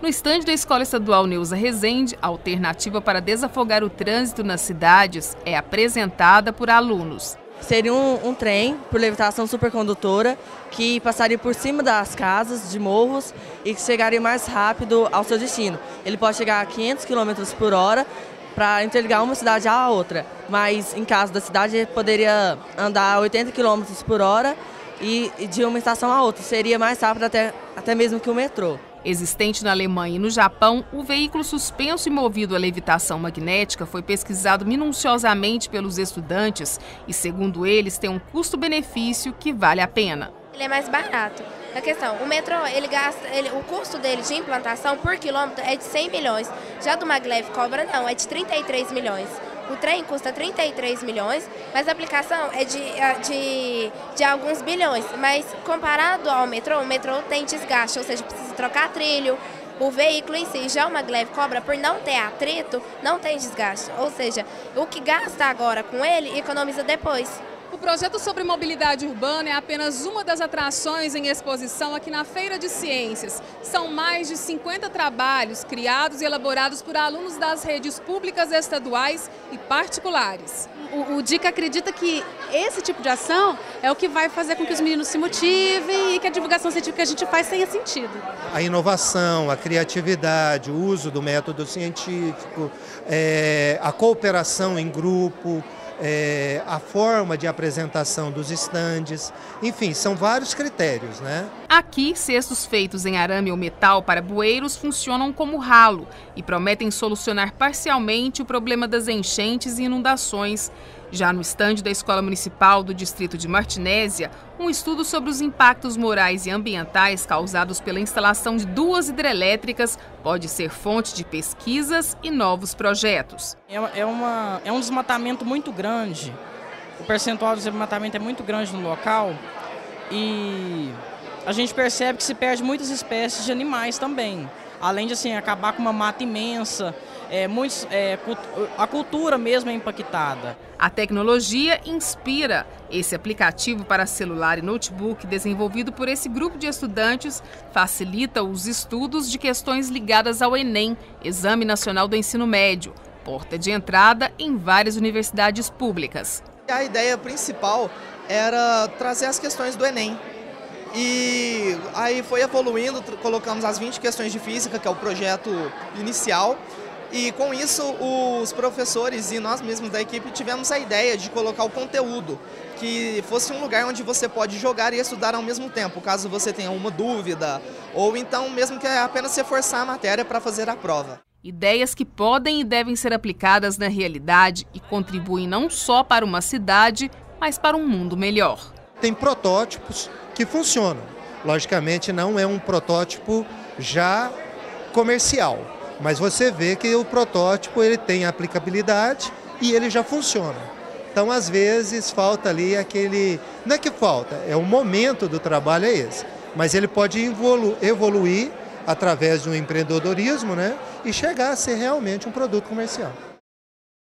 No estande da Escola Estadual Neuza Rezende, a alternativa para desafogar o trânsito nas cidades é apresentada por alunos. Seria um, um, trem por levitação supercondutora que passaria por cima das casas, de morros e que chegaria mais rápido ao seu destino. Ele pode chegar a 500 km por hora para interligar uma cidade à outra, mas em caso da cidade poderia andar a 80 km por hora e de uma estação a outra. Seria mais rápido até, até mesmo que o metrô. Existente na Alemanha e no Japão, o veículo suspenso e movido a levitação magnética foi pesquisado minuciosamente pelos estudantes e, segundo eles, tem um custo-benefício que vale a pena. Ele é mais barato. A questão, o metrô, ele gasta, ele, o custo dele de implantação por quilômetro é de 100 milhões. Já do maglev cobra não, é de 33 milhões. O trem custa 33 milhões, mas a aplicação é de, de, de alguns bilhões. Mas comparado ao metrô, o metrô tem desgaste, ou seja, precisa trocar trilho, o veículo em si, já o maglev cobra, por não ter atrito, não tem desgaste. Ou seja, o que gasta agora com ele, economiza depois. O projeto sobre mobilidade urbana é apenas uma das atrações em exposição aqui na Feira de Ciências. São mais de 50 trabalhos criados e elaborados por alunos das redes públicas estaduais e particulares. O, o DICA acredita que esse tipo de ação é o que vai fazer com que os meninos se motivem e que a divulgação científica que a gente faz tenha sentido. A inovação, a criatividade, o uso do método científico, é, a cooperação em grupo, é, a forma de apresentação dos estandes, enfim, são vários critérios, né? Aqui, cestos feitos em arame ou metal para bueiros funcionam como ralo e prometem solucionar parcialmente o problema das enchentes e inundações já no estande da Escola Municipal do Distrito de Martinésia, um estudo sobre os impactos morais e ambientais causados pela instalação de duas hidrelétricas pode ser fonte de pesquisas e novos projetos. É, é, uma, é um desmatamento muito grande, o percentual de desmatamento é muito grande no local e a gente percebe que se perde muitas espécies de animais também. Além de assim, acabar com uma mata imensa, é, muitos, é, a cultura mesmo é impactada. A tecnologia inspira. Esse aplicativo para celular e notebook, desenvolvido por esse grupo de estudantes, facilita os estudos de questões ligadas ao Enem, Exame Nacional do Ensino Médio, porta de entrada em várias universidades públicas. A ideia principal era trazer as questões do Enem. E aí foi evoluindo, colocamos as 20 questões de física, que é o projeto inicial, e com isso, os professores e nós mesmos da equipe tivemos a ideia de colocar o conteúdo, que fosse um lugar onde você pode jogar e estudar ao mesmo tempo, caso você tenha uma dúvida, ou então mesmo que é apenas se forçar a matéria para fazer a prova. Ideias que podem e devem ser aplicadas na realidade e contribuem não só para uma cidade, mas para um mundo melhor. Tem protótipos que funcionam. Logicamente, não é um protótipo já comercial mas você vê que o protótipo ele tem aplicabilidade e ele já funciona. Então, às vezes, falta ali aquele. Não é que falta, é o momento do trabalho é esse. Mas ele pode evolu evoluir através um empreendedorismo né, e chegar a ser realmente um produto comercial.